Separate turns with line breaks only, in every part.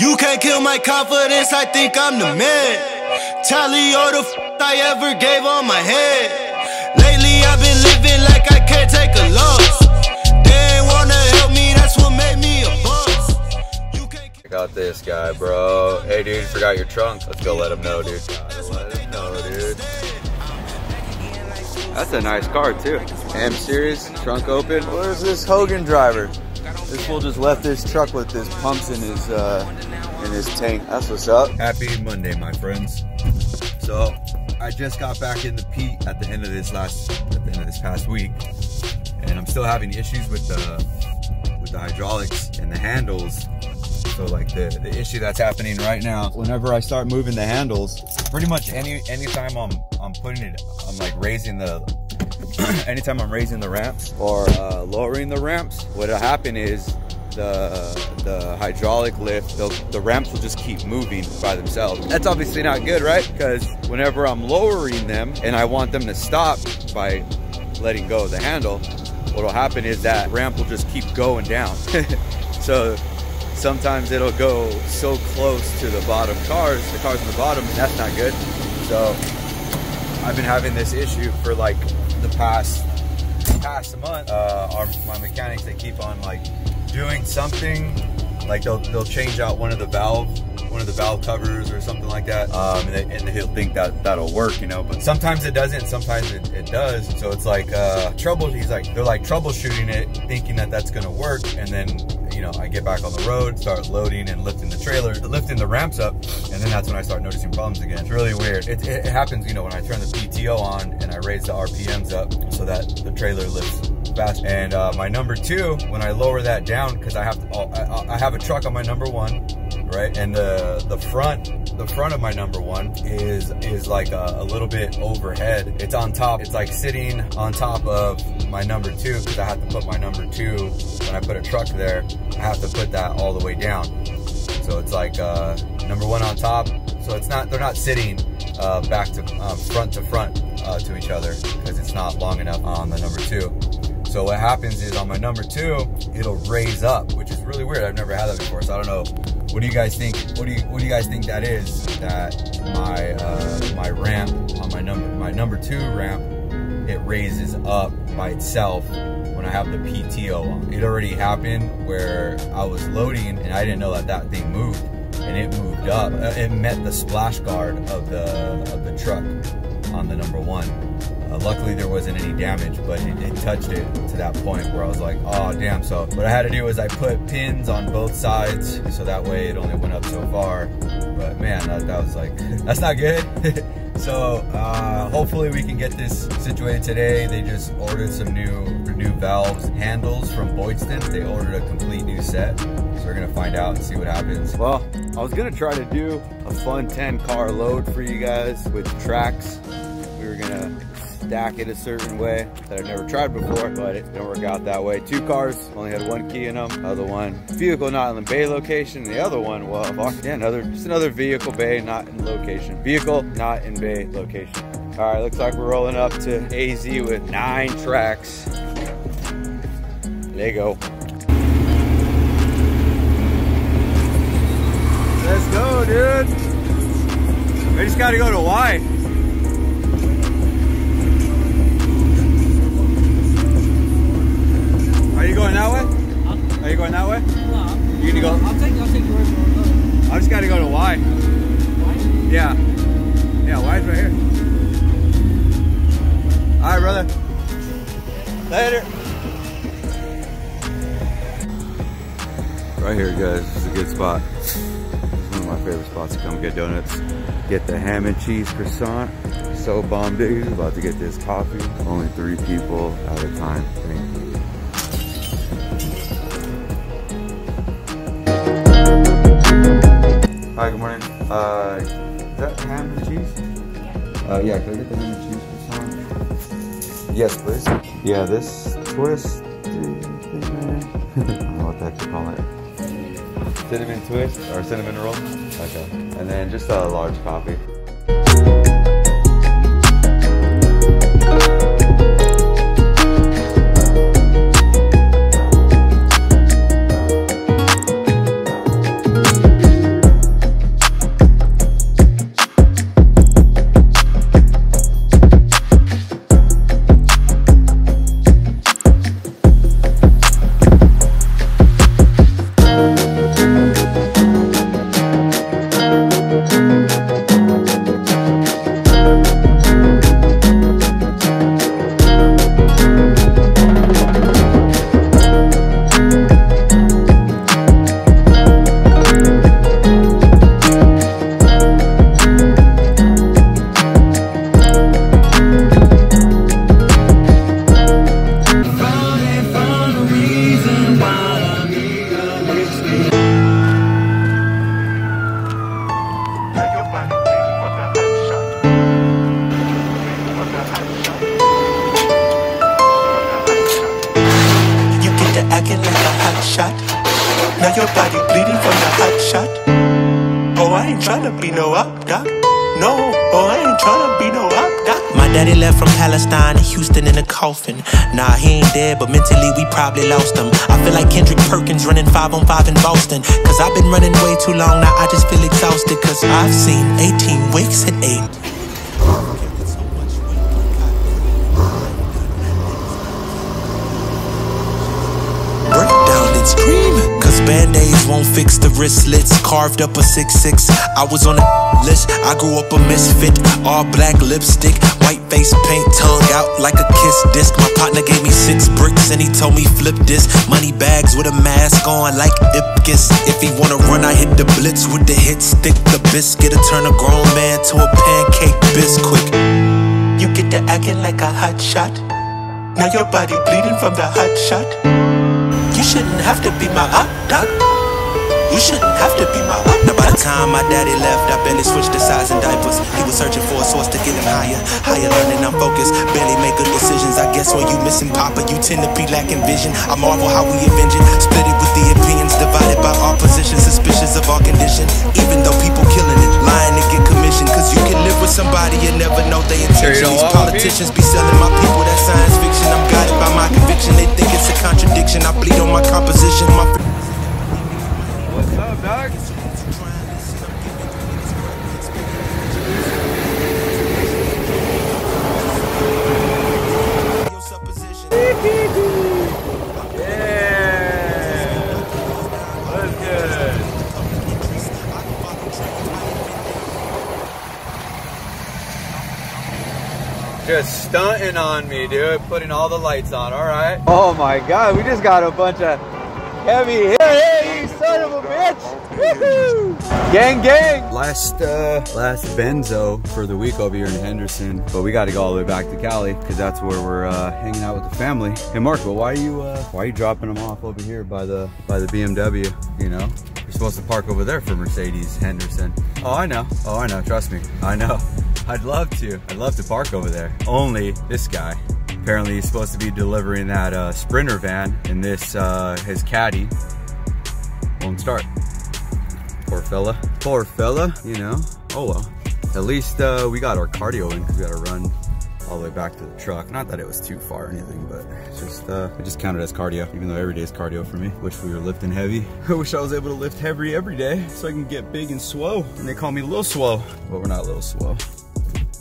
You can't kill my confidence, I think I'm the man. Tally all the f I ever gave on my head. Lately I've been living like I can't take a loss. They ain't wanna help me, that's what made me a boss. You can't
Check out this guy, bro. Hey, dude, forgot your trunk. Let's go let him know, dude. Gotta let him know, dude. That's a nice car, too. M series, trunk open.
Where's this Hogan driver? This fool just left this truck with his pumps in his uh, in his tank. That's what's up.
Happy Monday, my friends. So, I just got back in the Pete at the end of this last, at the end of this past week, and I'm still having issues with the with the hydraulics and the handles. So, like the the issue that's happening right now, whenever I start moving the handles, pretty much any anytime I'm I'm putting it, I'm like raising the anytime I'm raising the ramps or uh, lowering the ramps, what'll happen is the the hydraulic lift, the, the ramps will just keep moving by themselves. That's obviously not good, right? Because whenever I'm lowering them and I want them to stop by letting go of the handle, what'll happen is that ramp will just keep going down. so sometimes it'll go so close to the bottom cars, the cars in the bottom, and that's not good. So I've been having this issue for like the past past month. Uh, our my mechanics they keep on like doing something, like they'll they'll change out one of the valve one of the valve covers or something like that, um, and, and he'll think that that'll work, you know. But sometimes it doesn't, sometimes it, it does. So it's like uh, trouble. He's like they're like troubleshooting it, thinking that that's gonna work, and then you know I get back on the road, start loading and lifting the trailer, lifting the ramps up, and then that's when I start noticing problems again. It's really weird. It, it happens, you know, when I turn the PTO on and I raise the RPMs up so that the trailer lifts fast. And uh, my number two, when I lower that down, because I have to, oh, I, I have a truck on my number one, right? And the the front the front of my number one is is like a, a, little bit overhead. It's on top. It's like sitting on top of my number two because I have to put my number two when I put a truck there. I have to put that all the way down. So it's like uh, number one on top. So it's not they're not sitting uh, back to uh, front to front uh, to each other because it's not long enough on the number two. So what happens is on my number two, it'll raise up, which is really weird. I've never had that before, so I don't know. What do you guys think? What do you What do you guys think that is? That my uh, my ramp on my number my number two ramp, it raises up by itself when I have the PTO on. It already happened where I was loading and I didn't know that that thing moved, and it moved up. Uh, It met the splash guard of the of the truck on the number one. Uh, luckily, there wasn't any damage, but it, it, touched it to that point where I was like, oh, damn. So what I had to do was I put pins on both sides so that way it only went up so far. But man, that, that was like, that's not good. so uh, hopefully we can get this situated today. They just ordered some new new valves handles from Boydstun. They ordered a complete new set. So we're gonna find out and see what happens. Well, I was gonna try to do a fun 10 car load for you guys with tracks. Stack it a certain way that I've never tried before, but it didn't work out that way. Two cars, only had one key in them. Other one, vehicle not in the bay location. The other one, well, yeah, another, just another vehicle bay, not in location. Vehicle not in bay location. All right, looks like we're rolling up to AZ with nine tracks. Lego. Let's go, dude. We just gotta go to Y. spots to come get donuts. Get the ham and cheese croissant. So bomb dude. About to get this coffee. Only three people at a time. Thank you. Hi, good morning. Uh, is that ham and cheese? Uh, yeah, can I get the ham and cheese croissant? Yes, please. Yeah, this twist. I don't know what the heck you call it. Cinnamon twist or cinnamon roll? Okay. And then just a large coffee.
Five on five in Boston. Cause I've been running way too long, now I just feel exhausted. Cause I've seen 18 weeks at eight. Band-aids won't fix the wristlets. Carved up a 6-6. I was on the list. I grew up a misfit. All black lipstick, white face paint, tongue out like a kiss disc. My partner gave me six bricks and he told me flip this. Money bags with a mask on like Ipkiss. If he wanna run, I hit the blitz with the hit stick. The biscuit to turn a grown man to a pancake biscuit. You get to acting like a hot shot. Now your body bleeding from the hot shot. Shouldn't have to be my hot doc. You shouldn't have to be my op. Now by the time my daddy left, I barely switched the size and diapers. He was searching for a source to get him higher. Higher learning, I'm focused. Barely make good decisions. I guess when you missing Papa, you tend to be lacking vision. I marvel how we avenge it. Split it with the opinions, divided by our positions. Suspicious of our condition. Even though people killing it, lying to get commission. Cause you can live with somebody and never know
you
intention. These
want one, Pete?
politicians be selling my people that science fiction. I'm guided by my conviction. They think it's a contradiction. I bleed on my composition. My
dog? Just stunting on me, dude. Putting all the lights on. All right. Oh my God, we just got a bunch of heavy hit. Hey, you son of a bitch! Woohoo! Gang, gang. Last, uh, last benzo for the week over here in Henderson, but we got to go all the way back to Cali because that's where we're uh, hanging out with the family. Hey, Mark. Marco, why are you, uh, why are you dropping them off over here by the, by the BMW? You know, you're supposed to park over there for Mercedes Henderson. Oh, I know. Oh, I know. Trust me, I know. I'd love to. I'd love to park over there. Only this guy. Apparently he's supposed to be delivering that uh, Sprinter van and this, uh, his caddy won't start. Poor fella. Poor fella, you know. Oh well. At least uh, we got our cardio in because we got to run all the way back to the truck. Not that it was too far or anything, but it's just uh, it just counted as cardio, even though every day is cardio for me. Wish we were lifting heavy. I wish I was able to lift heavy every day so I can get big and swole. And they call me Lil Swole, but we're not Lil Swole.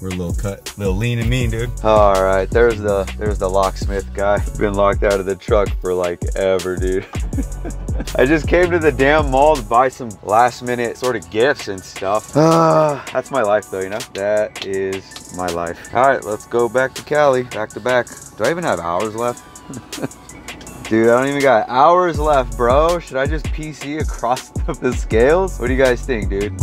We're a little cut, a little lean and mean, dude. All right, there's the there's the locksmith guy. Been locked out of the truck for like ever, dude. I just came to the damn mall to buy some last minute sort of gifts and stuff. Ah, that's my life though, you know? That is my life. All right, let's go back to Cali, back to back. Do I even have hours left? Dude, I don't even got hours left, bro. Should I just PC across the, the scales? What do you guys think, dude?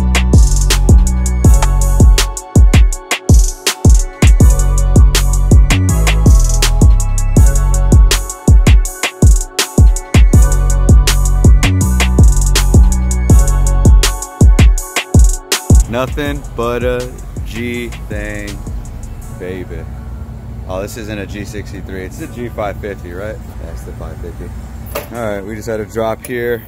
Nothing but a G thing, baby. Oh, this isn't a G63. It's a G550, right? That's the 550. All right, we just had a drop here.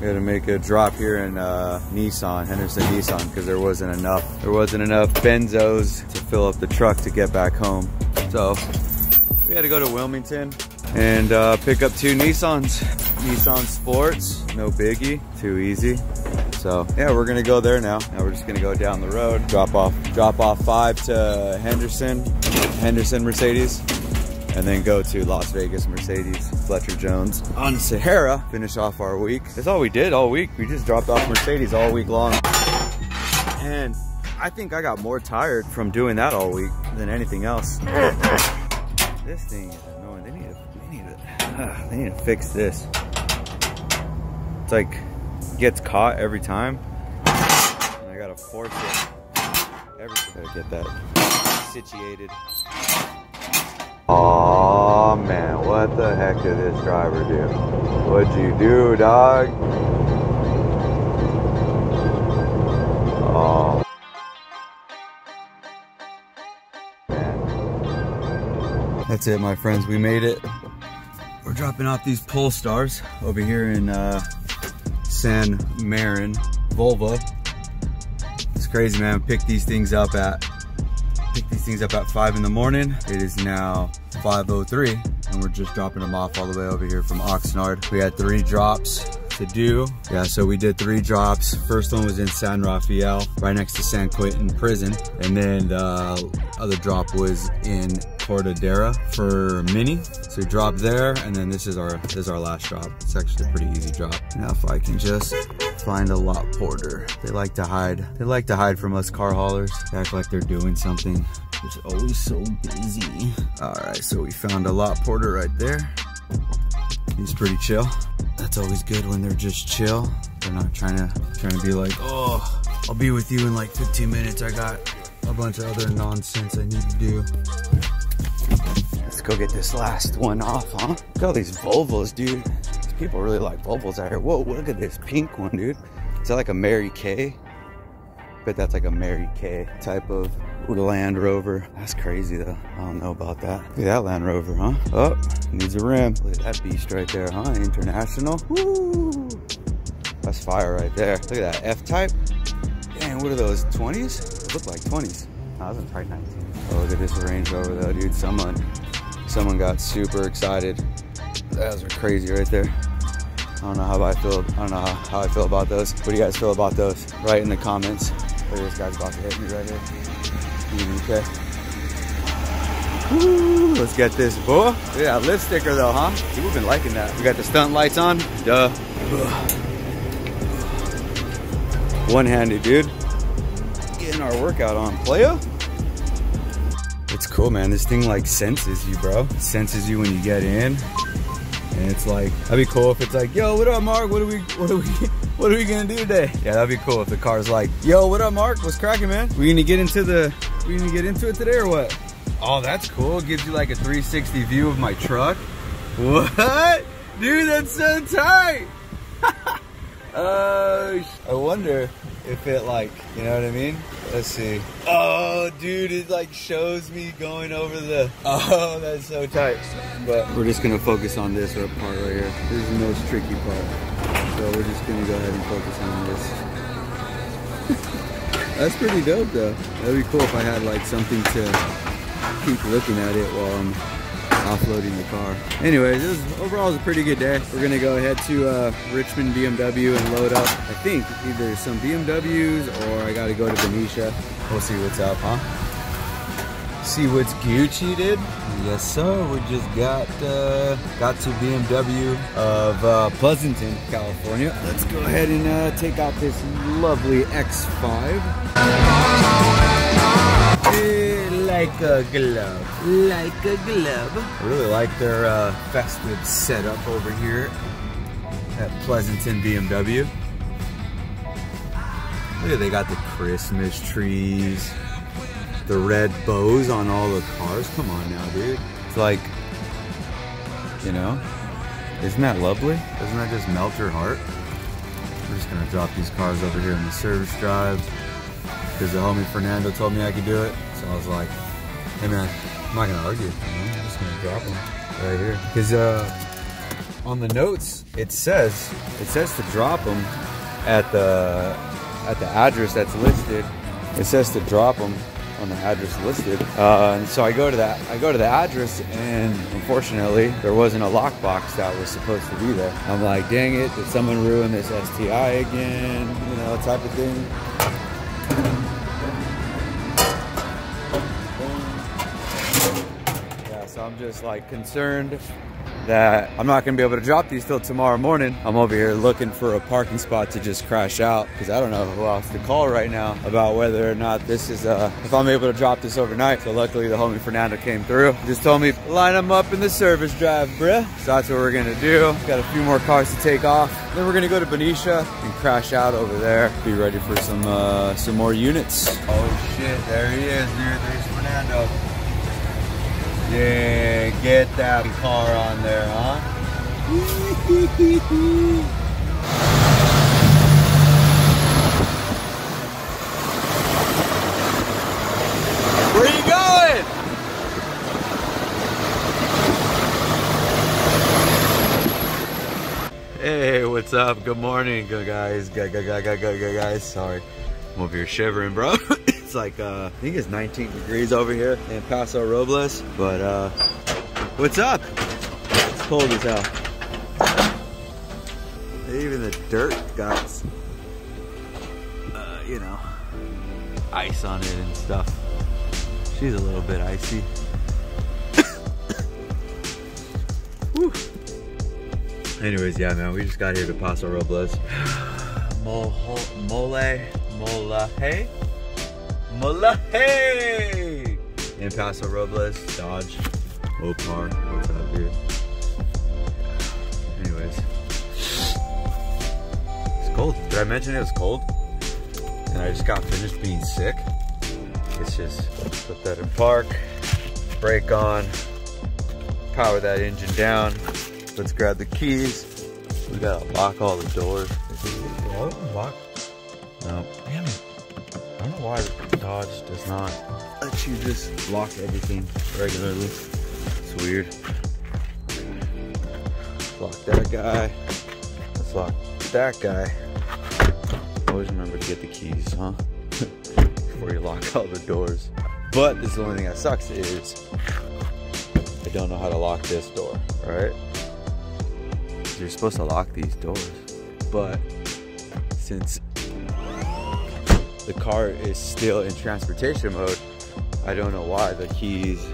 We had to make a drop here in uh, Nissan, Henderson Nissan, because there wasn't enough. There wasn't enough benzos to fill up the truck to get back home. So we had to go to Wilmington and uh, pick up two Nissans. Nissan Sports, no biggie, too easy. So yeah, we're gonna go there now. Now we're just gonna go down the road, drop off, drop off five to Henderson, Henderson Mercedes, and then go to Las Vegas Mercedes, Fletcher Jones on Sahara. Finish off our week. That's all we did all week. We just dropped off Mercedes all week long, and I think I got more tired from doing that all week than anything else. this thing is annoying. They need to, they need to, they need to fix this. It's like gets caught every time. And I gotta force it. Every gotta get that situated. Oh man, what the heck did this driver do? What'd you do, dog? Oh. Man. That's it, my friends. We made it. We're dropping off these Polestars over here in uh, San Marin, Volvo. It's crazy, man. Pick these things up at pick these things up at five in the morning. It is now 5.03 and we're just dropping them off all the way over here from Oxnard. We had three drops to do. Yeah, so we did three drops. First one was in San Rafael, right next to San Quentin prison. And then the other drop was in Corte Madera for Mini. So we dropped there, and then this is our this is our last drop. It's actually a pretty easy drop. Now if I can just find a lot porter. They like to hide. They like to hide from us car haulers. They act like they're doing something. It's always so busy. All right, so we found a lot porter right there. He's pretty chill. That's always good when they're just chill. They're not trying to trying to be like, oh, I'll be with you in like 15 minutes. I got a bunch of other nonsense I need to do. Let's go get this last one off, huh? Look at all these Volvos, dude. These people really like Volvos out here. Whoa, look at this pink one, dude. Is that like a Mary Kay? Bet that's like a Mary Kay type of Land Rover. That's crazy though. I don't know about that. Look at that Land Rover, huh? Oh, needs a rim. Look at that beast right there, huh? International. Woo! That's fire right there. Look at that F-Type. Dang, what are those, 20s? They look like 20s. No, those are probably 19. Oh, look at this Range Rover though, dude. Someone, someone got super excited. Those are crazy right there. I don't know how I feel. I don't know how, how I feel about those. What do you guys feel about those? Write in the comments. Look at this guy's about to hit me right here. Okay. Woo, let's get this, boy. That lip sticker though, huh? People have been liking that. We got the stunt lights on. Duh. One-handed, dude. Getting our workout on, playa. It's cool, man. This thing like senses you, bro. It senses you when you get in. And it's like, that'd be cool if it's like, yo, what up, Mark? What are we, what are we, what are we gonna do today? Yeah, that'd be cool if the car's like, yo, what up, Mark? What's cracking, man? We gonna get into the, we gonna get into it today or what? Oh, that's cool. It gives you like a 360 view of my truck. What? Dude, that's so tight. uh, I wonder if it like, you know what I mean? Let's see. Oh, dude, it like shows me going over the, oh, that's so tight. But we're just gonna focus on this part right here. This is the most tricky part. So we're just gonna go ahead and focus on this. That's pretty dope though. That'd be cool if I had like something to keep looking at it while I'm offloading the car. Anyways, was, overall it was a pretty good day. We're gonna go ahead to uh, Richmond BMW and load up, I think, either some BMWs or I gotta go to Benicia. We'll see what's up, huh? See what's Gucci did? Yes, sir. We just got uh, got to BMW of uh, Pleasanton, California. Let's go ahead and uh, take out this lovely X5 like a glove. Like a glove. I really like their uh, festive setup over here at Pleasanton BMW. Look at they got the Christmas trees, the red bows on all the cars. Come on now, dude. It's like, you know, isn't that lovely? Doesn't that just melt your heart? We're just gonna drop these cars over here in the service drive because the homie Fernando told me I could do it. So I was like, hey man, I'm not gonna argue. I'm just gonna drop them right here. Because uh, on the notes it says it says to drop them at the at the address that's listed. It says to drop them on the address listed. Uh, and so I go to that I go to the address and unfortunately there wasn't a lockbox that was supposed to be there. I'm like, dang it, did someone ruin this STI again? You know, type of thing. Yeah, so I'm just like concerned that I'm not gonna be able to drop these till tomorrow morning. I'm over here looking for a parking spot to just crash out because I don't know who else to call right now about whether or not this is, uh, if I'm able to drop this overnight. So luckily the homie Fernando came through. Just told me, line them up in the service drive, bruh. So that's what we're gonna do. Got a few more cars to take off. Then we're gonna go to Benicia and crash out over there. Be ready for some, uh, some more units. Oh shit, there he is. There's Fernando. Yeah, get that car on there, huh? Where you going? Hey, what's up? Good morning, good guys. Good, good, good, good guys. Sorry. I'm over here shivering, bro. it's like, uh, I think it's 19 degrees over here in Paso Robles. But, uh, what's up? It's cold as hell. Even the dirt got, uh, you know, ice on it and stuff. She's a little bit icy. Anyways, yeah, man, we just got here to Paso Robles. Mole, mole, mola, hey, mola, hey, in Paso Robles, Dodge, Opar. What's up, dude? Anyways, it's cold. Did I mention it was cold? And I just got finished being sick. Let's just put that in park, brake on, power that engine down. Let's grab the keys. We gotta lock all the doors. Lock? No. Damn it. I don't know why Oh, Dodge does not let you just lock everything regularly. It's weird. Lock that guy. Let's lock that guy. Always remember to get the keys, huh? Before you lock all the doors. But this is the only thing that sucks is I don't know how to lock this door, alright? You're supposed to lock these doors. But since the car is still in transportation mode, I don't know why the keys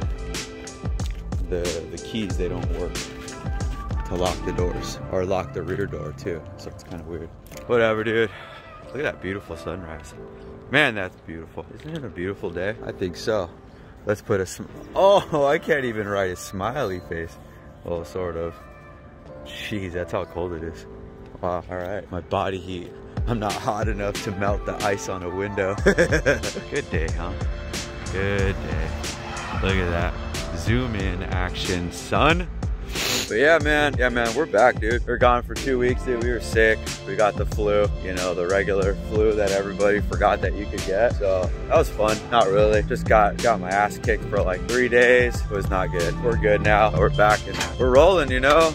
the the keys they don't work to lock the doors or lock the rear door too. So it's kind of weird. Whatever, dude. Look at that beautiful sunrise. Man, that's beautiful. Isn't it a beautiful day? I think so. Let's put a sm Oh, I can't even write a smiley face. Well, sort of. Jeez, that's how cold it is. Wow, all right. My body heat. I'm not hot enough to melt the ice on a window. Good day, huh? Good day. Look at that. Zoom in action, son. But yeah, man, yeah, man, we're back, dude. We are gone for two weeks, dude. We were sick. We got the flu, you know, the regular flu that everybody forgot that you could get. So that was fun. Not really. Just got got my ass kicked for like three days. It was not good. We're good now. We're back and we're rolling, you know.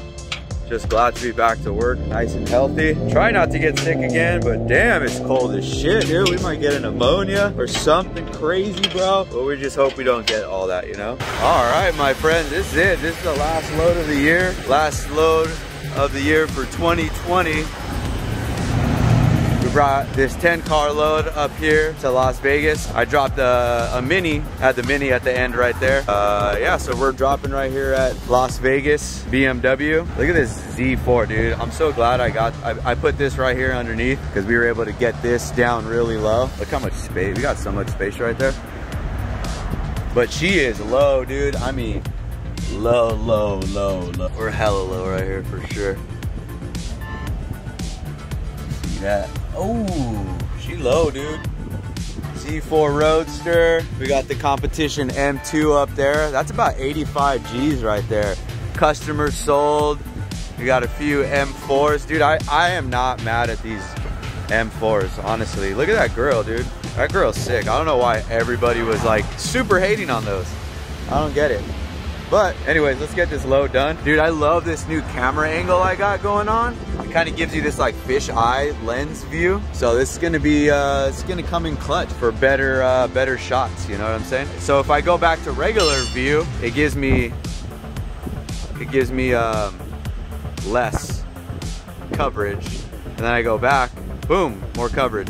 Just glad to be back to work, nice and healthy. Try not to get sick again, but damn, it's cold as shit, dude. We might get an pneumonia or something crazy, bro. But we just hope we don't get all that, you know? All right, my friends, this is it. This is the last load of the year. Last load of the year for 2020 brought this 10 car load up here to Las Vegas. I dropped a, a mini, had the mini at the end right there. Uh, yeah, so we're dropping right here at Las Vegas BMW. Look at this Z4, dude. I'm so glad I got, I, I put this right here underneath because we were able to get this down really low. Look how much space, we got so much space right there. But she is low, dude. I mean, low, low, low, low. We're hella low right here for sure. See that? Oh, she low, dude. Z4 Roadster. We got the competition M2 up there. That's about 85 G's right there. Customers sold. We got a few M4s. Dude, I, I am not mad at these M4s, honestly. Look at that girl, dude. That girl's sick. I don't know why everybody was like super hating on those. I don't get it. But anyways, let's get this load done. Dude, I love this new camera angle I got going on. It kind of gives you this like fish eye lens view. So this is gonna be, uh, it's gonna come in clutch for better, uh, better shots, you know what I'm saying? So if I go back to regular view, it gives me, it gives me um, less coverage. And then I go back, boom, more coverage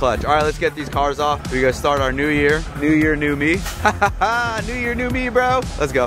clutch. All right, let's get these cars off. We gotta start our new year. New year, new me. new year, new me, bro. Let's go.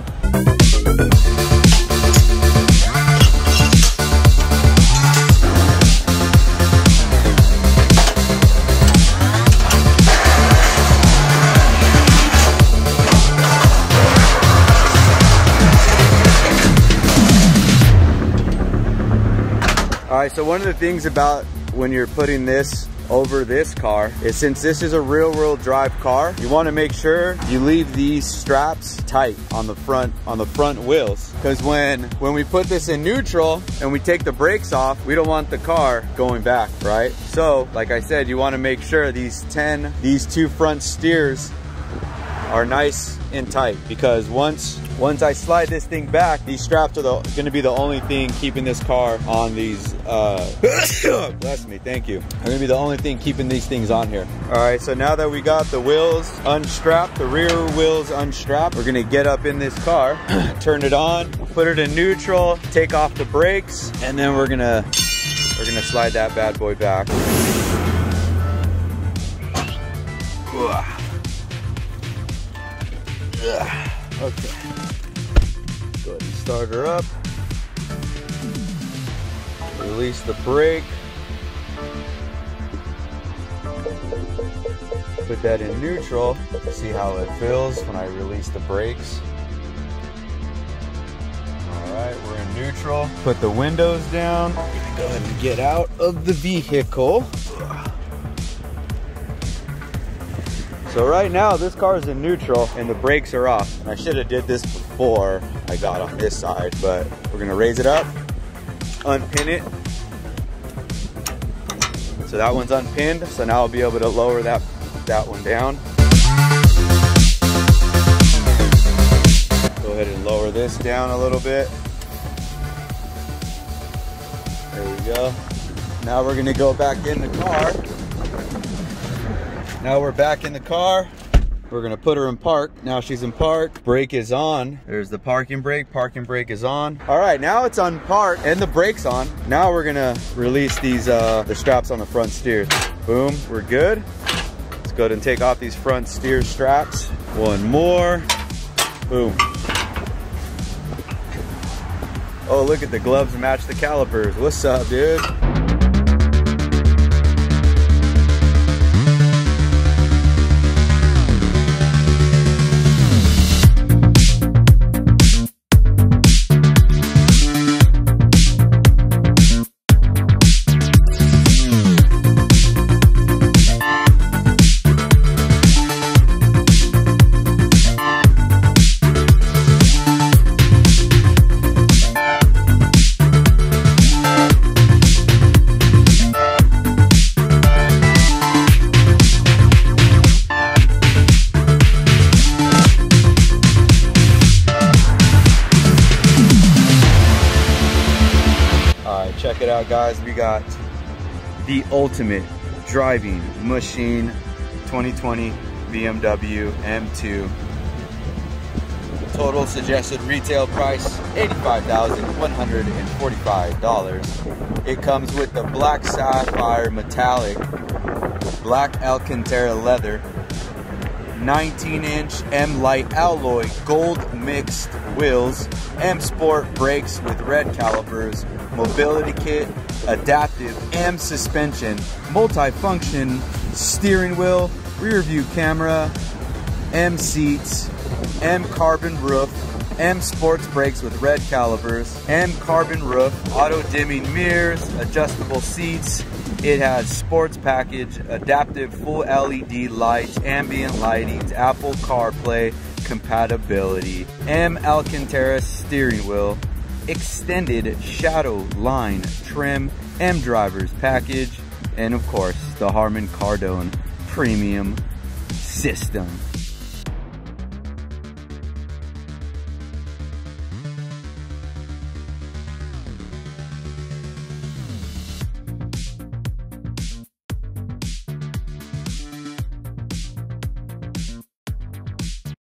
All right, so one of the things about when you're putting this over this car is since this is a real world drive car, you wanna make sure you leave these straps tight on the front, on the front wheels. Cause when, when we put this in neutral and we take the brakes off, we don't want the car going back, right? So, like I said, you wanna make sure these 10, these two front steers are nice and tight because once once I slide this thing back, these straps are the, gonna be the only thing keeping this car on these, uh, bless me, thank you. Are gonna be the only thing keeping these things on here. All right, so now that we got the wheels unstrapped, the rear wheels unstrapped, we're gonna get up in this car, turn it on, put it in neutral, take off the brakes, and then we're gonna, we're gonna slide that bad boy back. Ugh. Okay. Go ahead and start her up. Release the brake. Put that in neutral. See how it feels when I release the brakes. All right, we're in neutral. Put the windows down. Go ahead and get out of the vehicle. So right now this car is in neutral and the brakes are off. And I should have did this before I got on this side, but we're gonna raise it up, unpin it. So that one's unpinned, so now I'll be able to lower that, that one down. Go ahead and lower this down a little bit. There we go. Now we're gonna go back in the car. Now we're back in the car. We're gonna put her in park. Now she's in park. Brake is on. There's the parking brake. Parking brake is on. All right, now it's on park and the brake's on. Now we're gonna release these uh, the straps on the front steer. Boom, we're good. Let's go ahead and take off these front steer straps. One more. Boom. Oh, look at the gloves match the calipers. What's up, dude? Out, guys. We got the ultimate driving machine 2020 BMW M2. Total suggested retail price $85,145. It comes with the black sapphire metallic, black Alcantara leather, 19 inch M Light alloy gold mixed wheels, M Sport brakes with red calipers, mobility kit, adaptive M suspension, multi-function steering wheel, rear view camera, M seats, M carbon roof, M sports brakes with red calipers, M carbon roof, auto dimming mirrors, adjustable seats. It has sports package, adaptive full LED lights, ambient lighting, Apple CarPlay compatibility, M Alcantara steering wheel, extended shadow line trim, M drivers package, and of course the Harman Kardon premium system.